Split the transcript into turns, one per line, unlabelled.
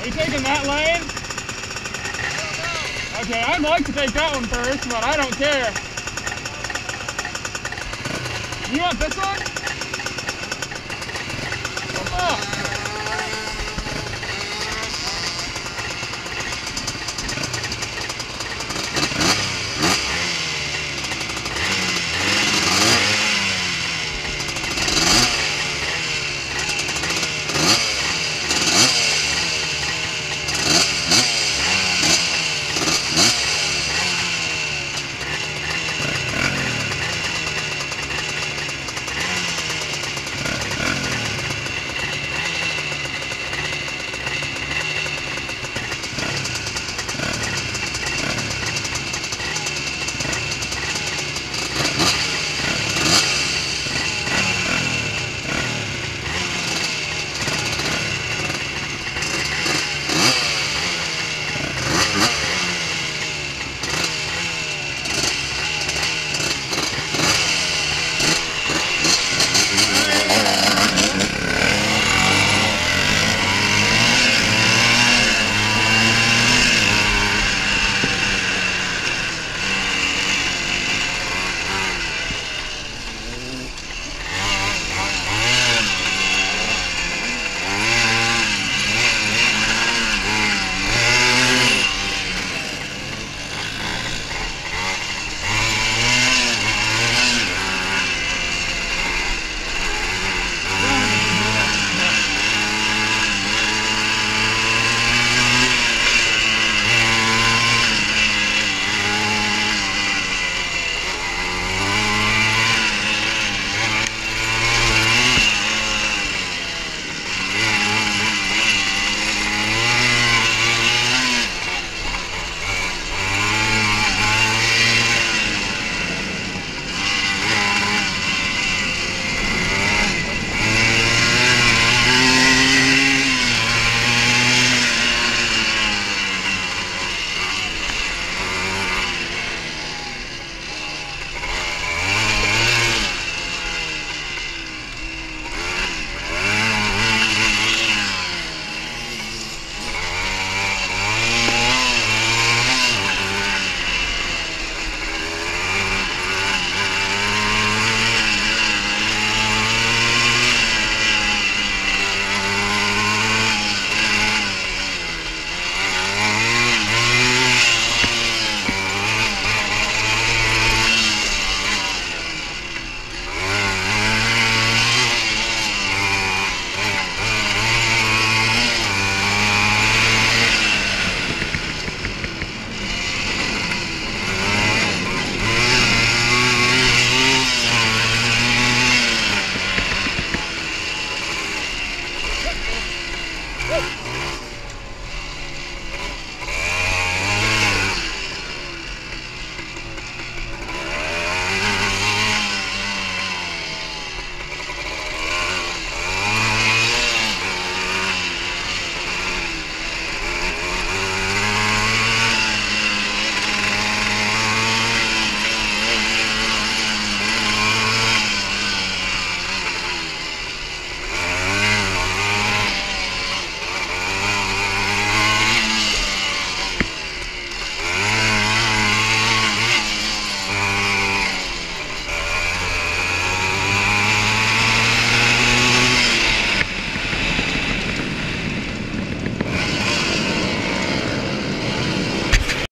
Are you taking that lane? Okay, I'd like to take that one first, but I don't care. You want this one? Come on.